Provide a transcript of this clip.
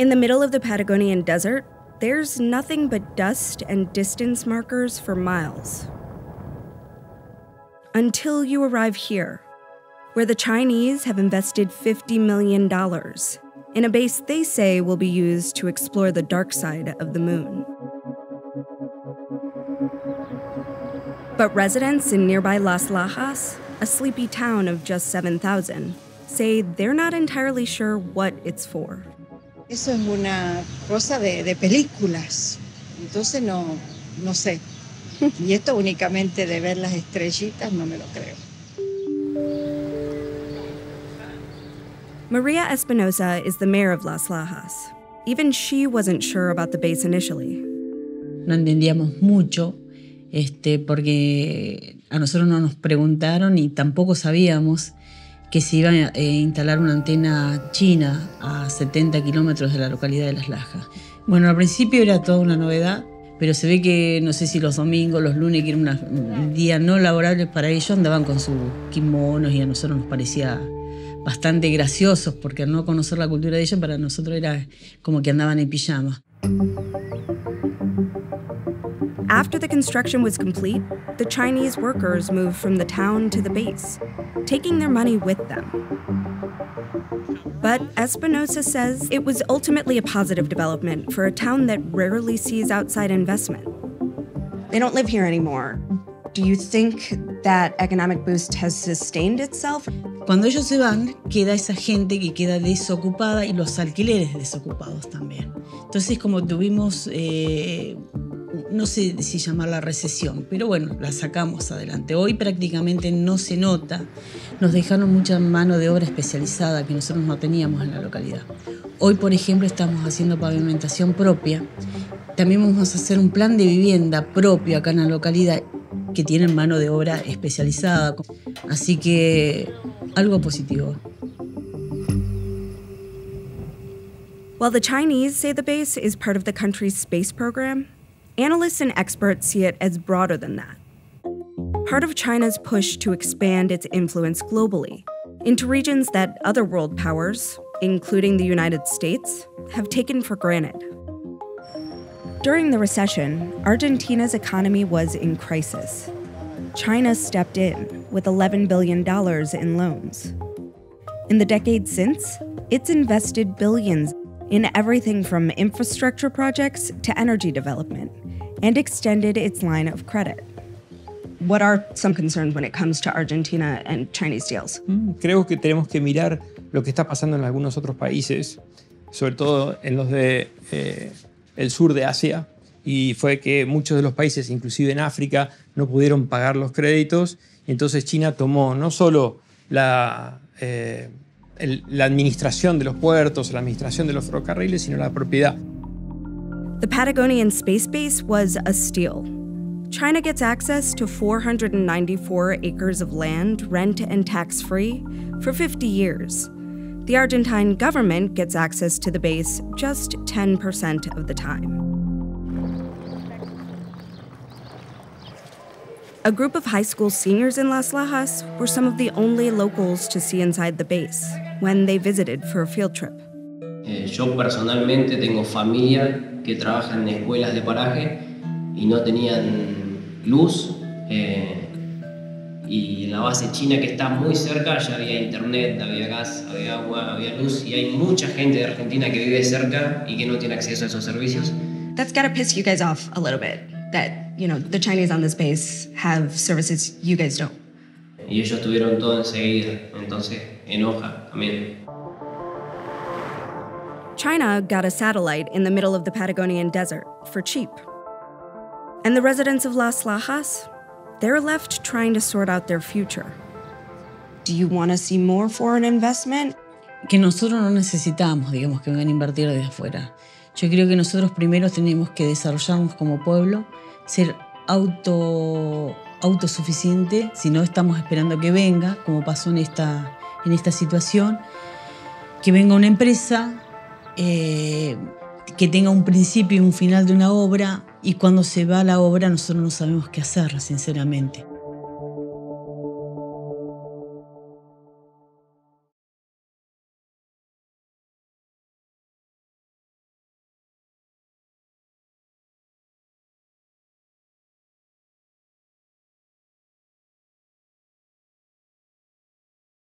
In the middle of the Patagonian desert, there's nothing but dust and distance markers for miles. Until you arrive here, where the Chinese have invested $50 million in a base they say will be used to explore the dark side of the moon. But residents in nearby Las Lajas, a sleepy town of just 7,000, say they're not entirely sure what it's for. Eso es una cosa de, de películas. Entonces no, no sé. Y esto únicamente de ver las estrellitas no me lo creo. Maria Espinosa is the mayor of Las Lajas. Even she wasn't sure about the base initially. No entendíamos mucho, este, porque a nosotros no nos preguntaron y tampoco sabíamos que se iba a eh, instalar una antena china a 70 kilómetros de la localidad de Las Lajas. Bueno, al principio era toda una novedad, pero se ve que no sé si los domingos, los lunes, que era un día no laborable para ellos, andaban con sus kimonos y a nosotros nos parecía bastante graciosos, porque al no conocer la cultura de ellos, para nosotros era como que andaban en pijama. After the construction was complete, the Chinese workers moved from the town to the base, taking their money with them. But Espinosa says it was ultimately a positive development for a town that rarely sees outside investment. They don't live here anymore. Do you think that economic boost has sustained itself? Cuando ellos se van, queda esa gente que queda desocupada y los alquileres desocupados también. Entonces, como tuvimos eh, no sé si llamarla recesión, pero bueno, la sacamos adelante. Hoy prácticamente no se nota, nos dejaron mucha mano de obra especializada que nosotros no teníamos en la localidad. Hoy, por ejemplo, estamos haciendo pavimentación propia. También vamos a hacer un plan de vivienda propio acá en la localidad que tiene mano de obra especializada. Así que algo positivo. While the Chinese say the base is part of the country's space program, Analysts and experts see it as broader than that. Part of China's push to expand its influence globally into regions that other world powers, including the United States, have taken for granted. During the recession, Argentina's economy was in crisis. China stepped in with $11 billion in loans. In the decades since, it's invested billions in everything from infrastructure projects to energy development and extended its line of credit. What are some concerns when it comes to Argentina and Chinese deals? Mm, creo que tenemos que mirar lo que está pasando en algunos otros países, sobre todo en los de eh, el sur de Asia, y fue que muchos de los países, inclusive en África, no pudieron pagar los créditos, entonces China tomó no solo la, eh, el, la administración de los puertos, la administración de los ferrocarriles, sino la propiedad. The Patagonian space base was a steal. China gets access to 494 acres of land, rent and tax free, for 50 years. The Argentine government gets access to the base just 10% of the time. A group of high school seniors in Las Lajas were some of the only locals to see inside the base when they visited for a field trip. Eh, yo personalmente tengo familia que trabajan en escuelas de paraje y no tenían luz. Eh, y en la base china que está muy cerca ya había internet, había gas, había agua, había luz y hay mucha gente de Argentina que vive cerca y que no tiene acceso a esos servicios. That's gotta piss you guys off a little bit. That, you know, the Chinese on this base have services you guys don't. Y ellos tuvieron todo enseguida, entonces enoja también. China got a satellite in the middle of the Patagonian desert for cheap. And the residents of Las Lajas, they're left trying to sort out their future. Do you want to see more foreign investment? Que nosotros no necesitamos, digamos, que vengan a invertir desde afuera. Yo creo que nosotros primero tenemos que desarrollarnos como pueblo, ser auto, autosuficiente, si no estamos esperando que venga, como pasó en esta, en esta situación, que venga una empresa eh, que tenga un principio y un final de una obra y cuando se va la obra nosotros no sabemos qué hacer, sinceramente.